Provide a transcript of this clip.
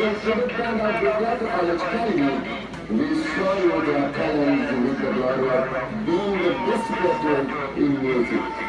the Minister of the College you their talent with the glory of being the best in music.